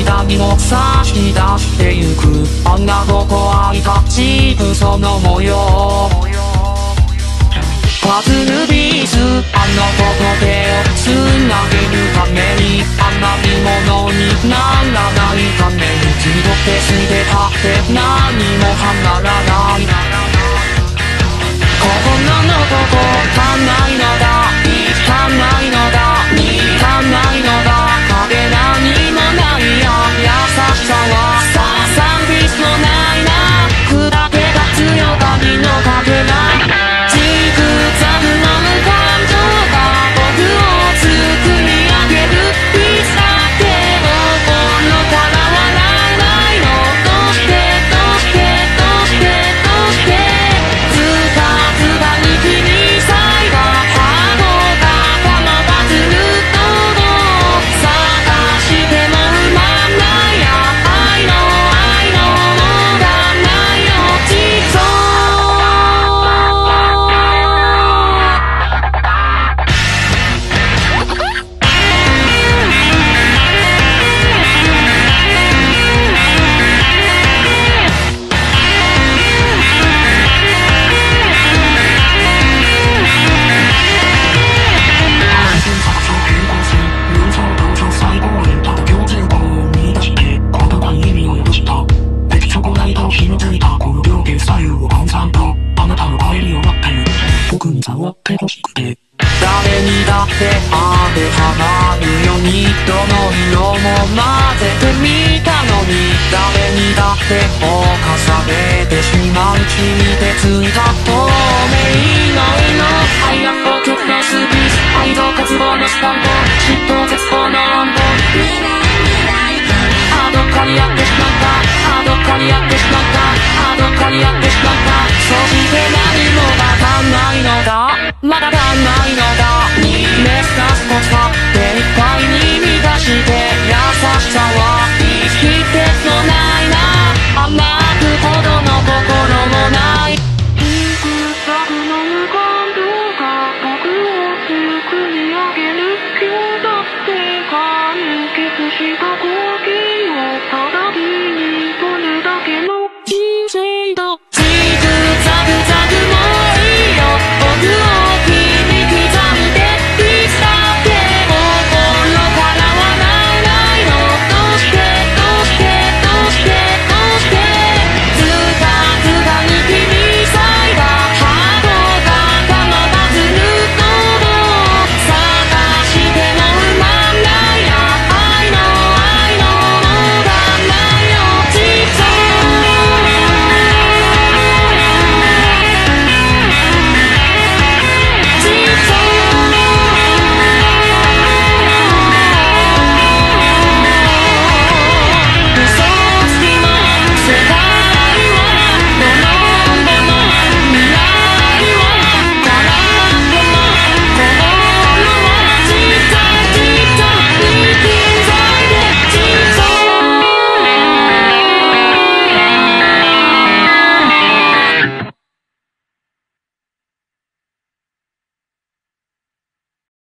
痛みを差し出してゆく。あんなとこあいたチープその模様。パズルビーズあのことでつなげるためにあんな物にならないために自動で捨てたって何もは離らない。こんなのとこ足んない誰にだって当てはまるようにどの色も混ぜてみたのに誰にだって犯されてしまう君でついた。透明の色愛が北極のスピース愛と渇望のスタンド嫉妬絶望の温度あどっかにやってしまった。あどっかにやってしまった。あどっかにやってしまった。そして何もが足んないのだ。まだ足んないのだ。メスタスと